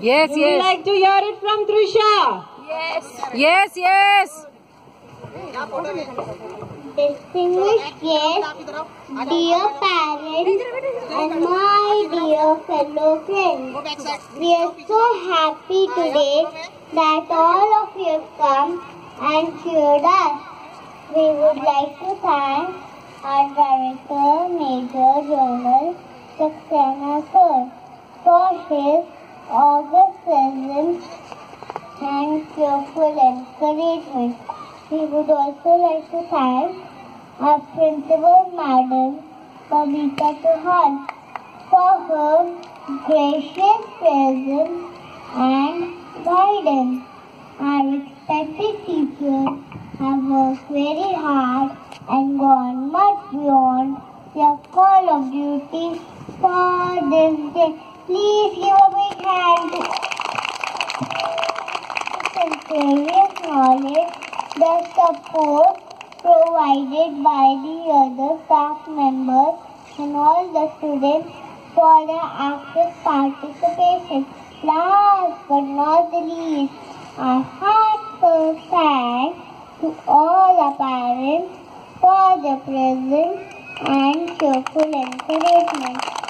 Yes, We would yes. like to hear it from Trisha. Yes. Yes, yes. Distinguished guests, dear parents, and my dear fellow friends, we are so happy today that all of you have come and cheered us. We would like to thank our director, Major General Saxena Sir, for his august presence and cheerful encouragement. We would also like to thank our principal madam, Babita Chauhan, for her gracious presence and guidance. Our respected teachers have worked very hard and gone much beyond their call of duty for this day. Please give a big hand to sincerely acknowledge the support provided by the other staff members and all the students for their active participation. Last but not the least, a heartfelt thanks to all the parents for their presence and cheerful encouragement.